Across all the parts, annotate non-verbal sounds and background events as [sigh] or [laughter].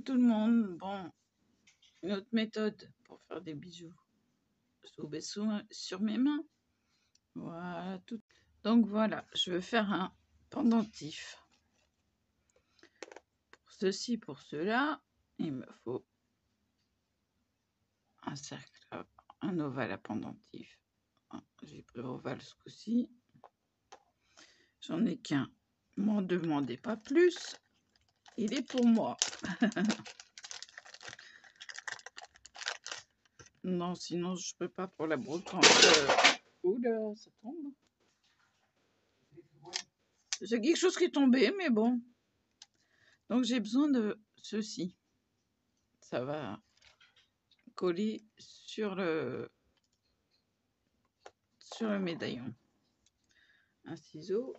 Tout le monde. Bon, une autre méthode pour faire des bijoux sur mes mains. Voilà, tout. Donc voilà, je vais faire un pendentif. Pour ceci, pour cela, il me faut un cercle, un ovale à pendentif. J'ai pris ovale ce coup-ci. J'en ai qu'un. M'en demandez pas plus. Il est pour moi. [laughs] non, sinon je peux pas pour la brocante. Oula, ça tombe. C'est quelque chose qui est tombé, mais bon. Donc j'ai besoin de ceci. Ça va coller sur le sur le médaillon. Un ciseau.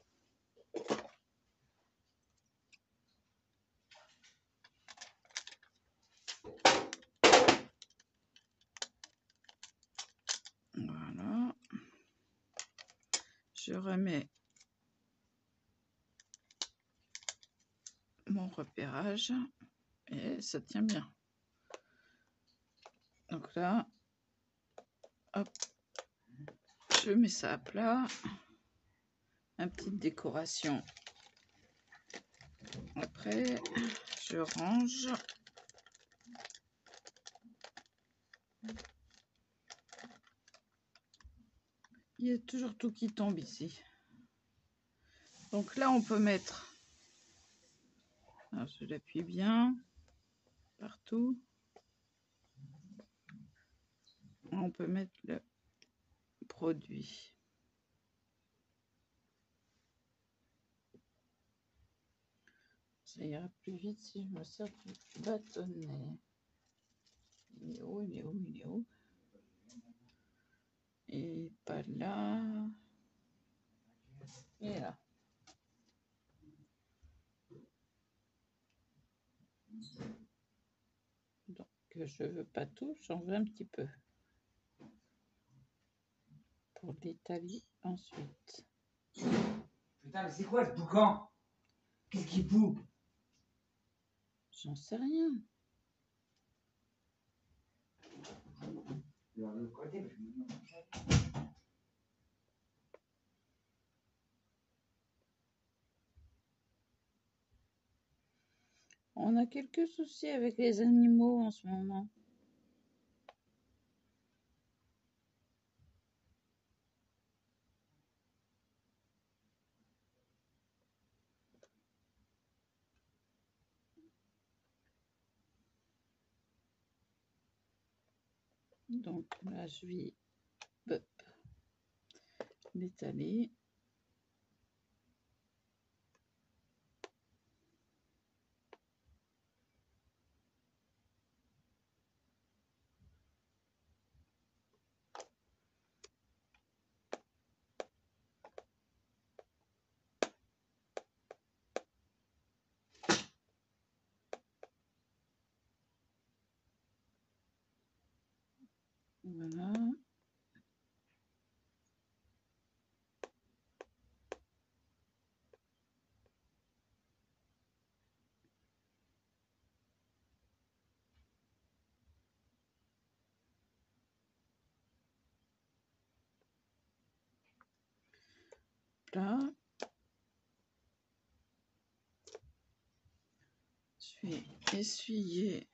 Je remets mon repérage et ça tient bien. Donc là, hop, je mets ça à plat. Un petite décoration. Après, je range. Il y a toujours tout qui tombe ici. Donc là, on peut mettre... Alors, je l'appuie bien. Partout. On peut mettre le produit. Ça ira plus vite si je me sers du bâtonnet. Il est où, il est où, il est où? Et pas là. Et là. Donc, je veux pas tout, j'en veux un petit peu. Pour l'Italie ensuite. Putain, mais c'est quoi ce boucan? Qu'est-ce qui boue J'en sais rien. On a quelques soucis avec les animaux en ce moment. Donc là, je vais l'étaler. Voilà. Là. Je vais essuyer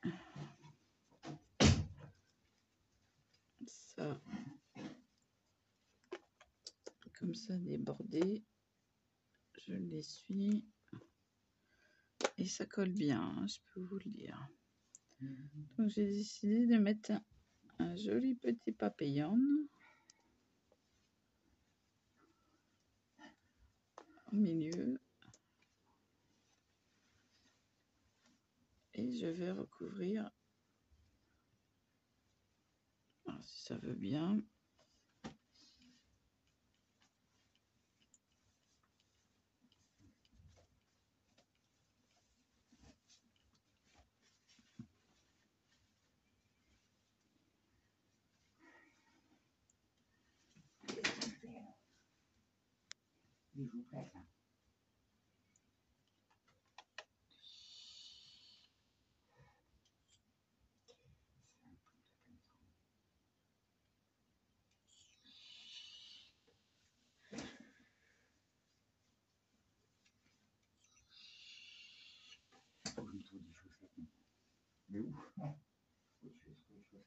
comme ça débordé je l'essuie et ça colle bien hein, je peux vous le dire. Donc j'ai décidé de mettre un, joli petit papillon au milieu et je vais recouvrir si ça veut bien. Mais où Autre chose, autre chose.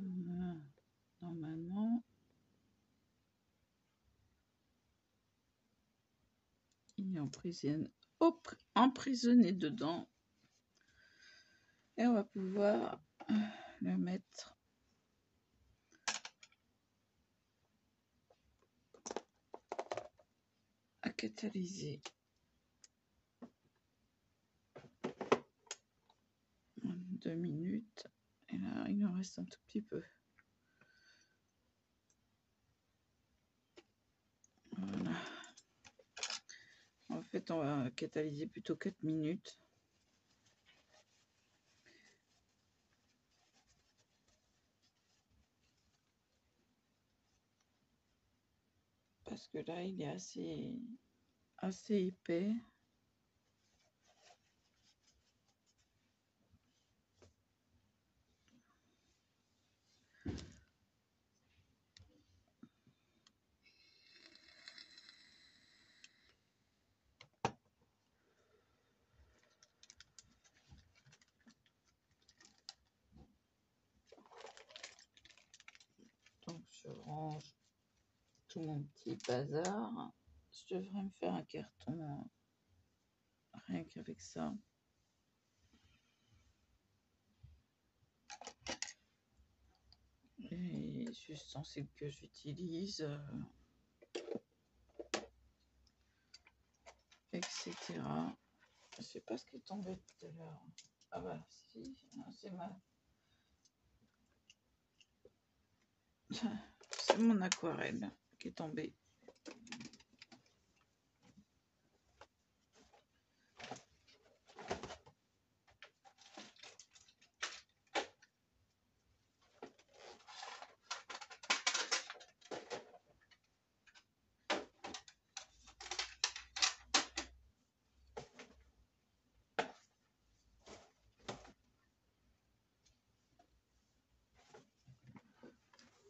Voilà. Normalement, il est emprisonné, dedans. Et on va pouvoir euh, le mettre à catalyser. Deux minutes. Et là, il en reste un tout petit peu. Voilà. En on va catalyser plutôt 4 minutes. Parce que là, il est assez, assez épais. Donc, je range tout mon petit bazar. Je devrais me faire un carton hein, rien qu'avec ça. Les ustensiles que j'utilise, euh, etc. Je sais pas ce qui est tombé tout à l'heure. Ah bah si, c'est ma... [laughs] Mon aquarelle qui est tombée.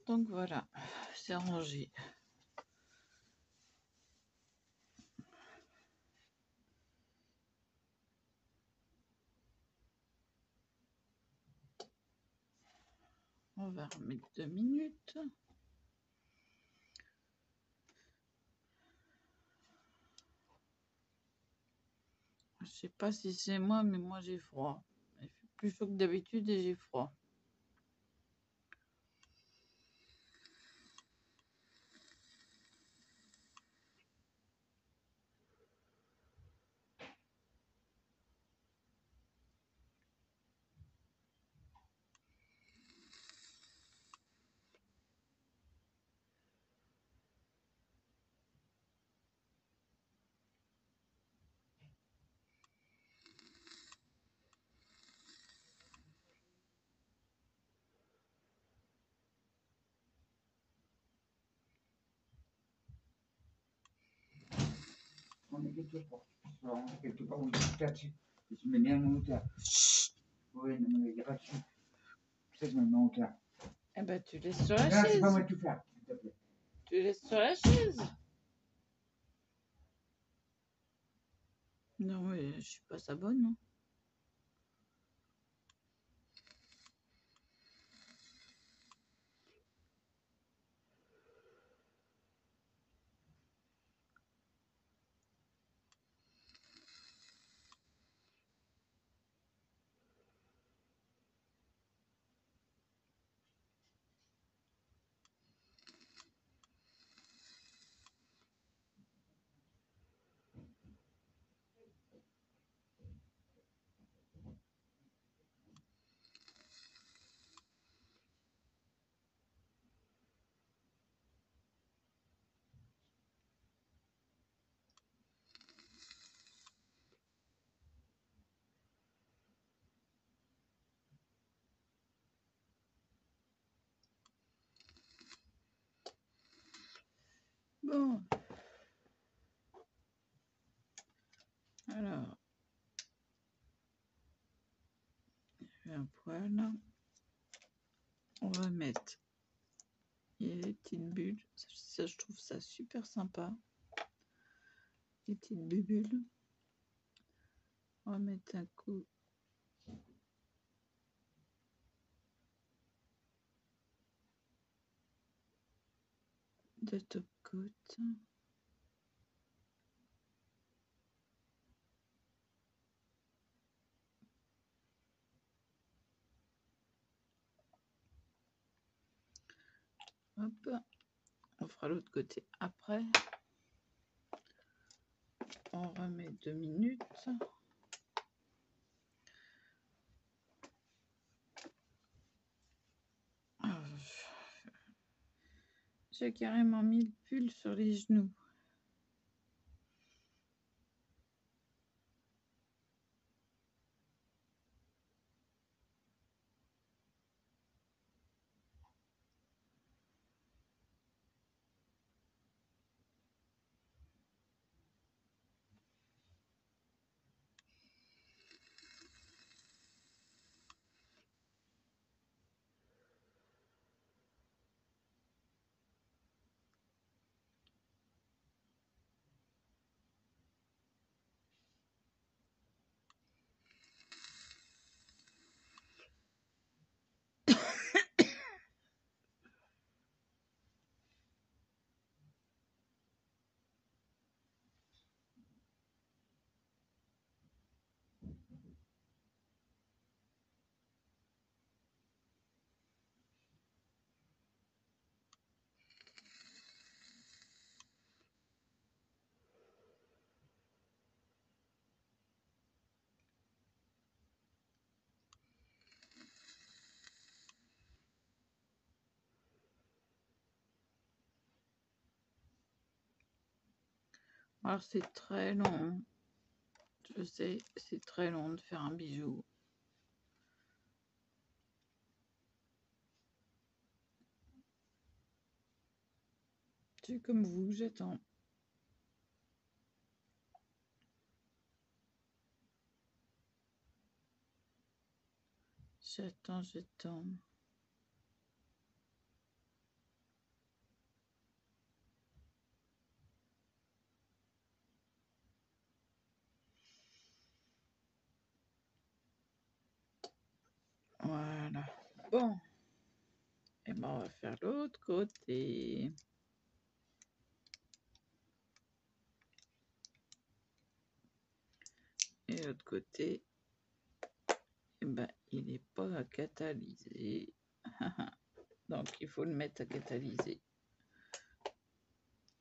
Donc voilà, c'est rangé. On va remettre deux minutes. Je sais pas si c'est moi, mais moi j'ai froid. Il fait plus chaud que d'habitude et j'ai froid. On est quelque part. On est quelque part où il est là-dessus. Et tu me mets bien en hauteur. Eh ben, tu laisses sur la Non, c'est chaise. pas moi tout faire. Tu laisses sur la chaise. Non, mais je suis pas sa bonne. hein. Bon. Alors. Un poil. On va mettre. Des petites bulles. Ça, je trouve ça super sympa. Les petites bulles. On va mettre un coup de top Hop, on fera l'autre côté après. On remet deux minutes. J'ai carrément mis le pull sur les genoux. Alors c'est très long. Je sais, c'est très long de faire un bijou. C'est comme vous, j'attends. J'attends, j'attends. Voilà. Bon. Et ben on faire l'autre côté. Et l'autre côté, eh ben, il n'est pas à catalyser. [laughs] Donc il faut le mettre à catalyser.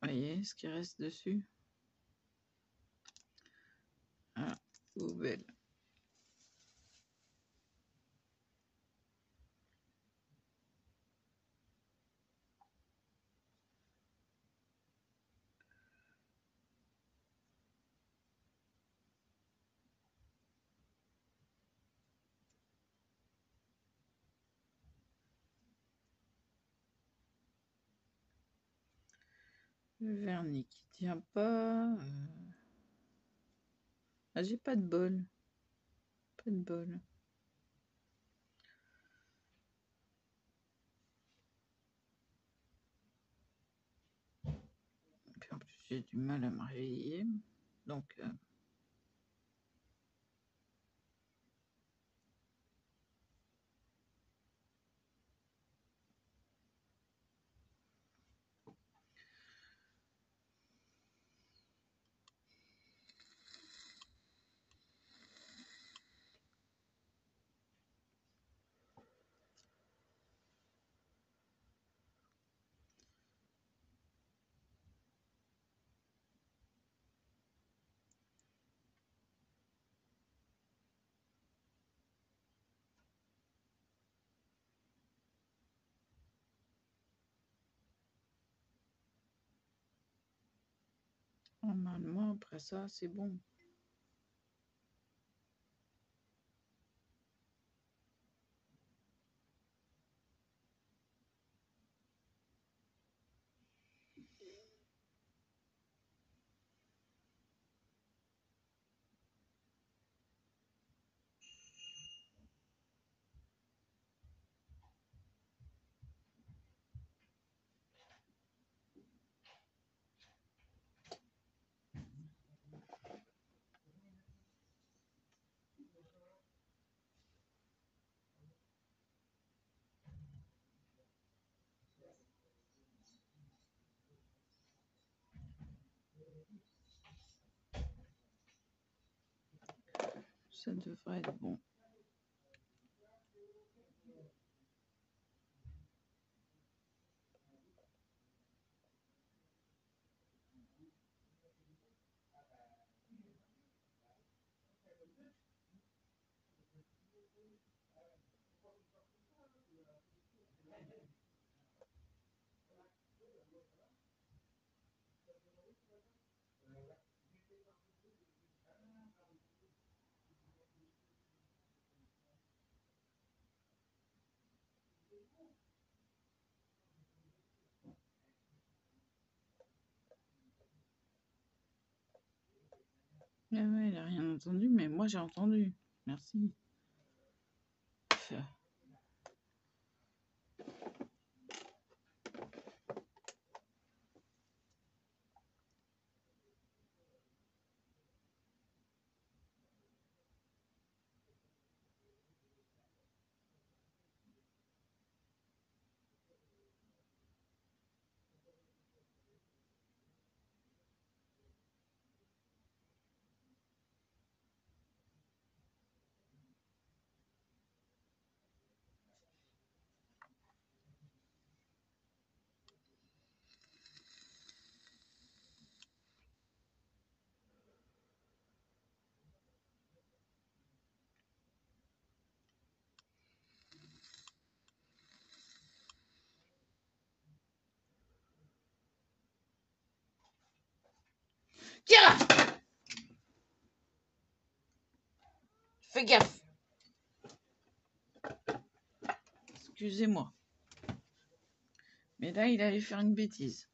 voyez ce qui reste dessus? Ah, poubelle. Le vernis qui tient pas. euh. Ah, j'ai pas de bol. Pas de bol. En plus, j'ai du mal à me réveiller. Donc, euh, normalement, après ça, c'est bon. Ça devrait être bon. Ah ouais, il a rien entendu, mais moi j'ai entendu. Merci. Tiens Fais gaffe. Excusez-moi. Mais là, il allait faire une bêtise.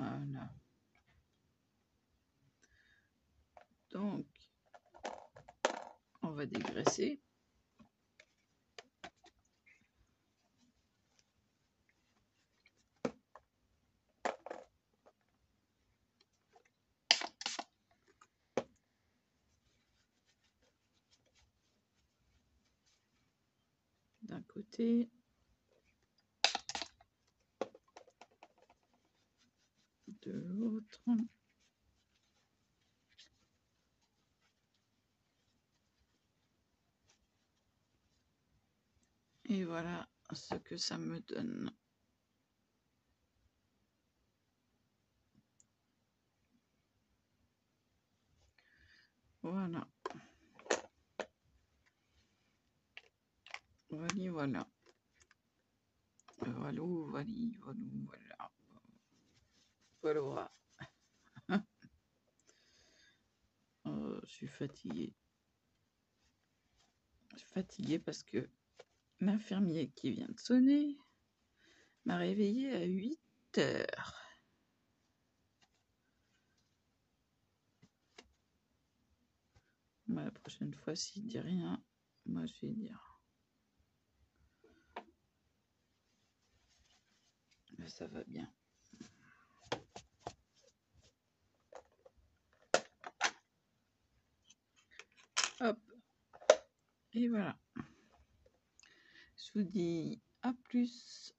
Voilà. Donc, on dégraisser. d'un côté. De l'autre. Et voilà ce que ça me donne. Voilà. Voilà, voilà. Voilà, voilà, voilà. Voilà. [laughs] Oh, je suis fatiguée. Je suis fatiguée parce que l'infirmier qui vient de sonner m'a réveillée à 8 heures. la prochaine fois, s'il dit rien, moi je vais dire. Mais ça va bien. Hop. Et voilà. Je vous dis à plus.